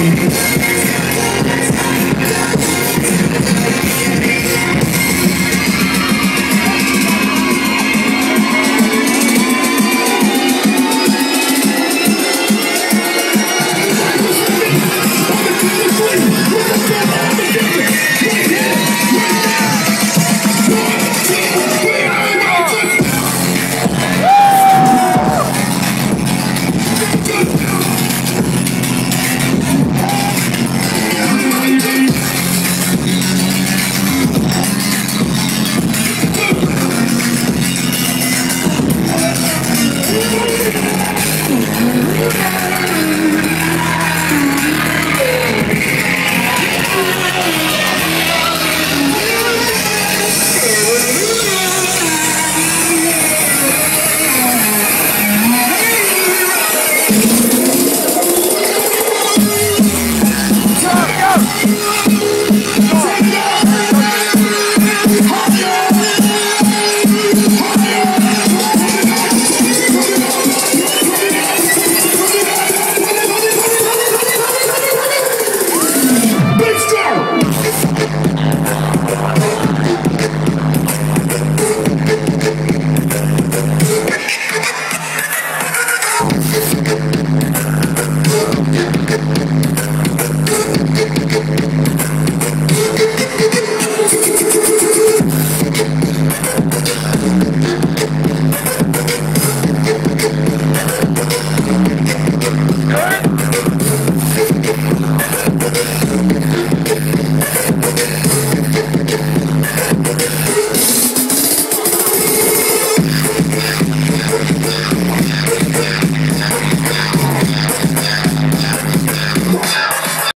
Let's go! Música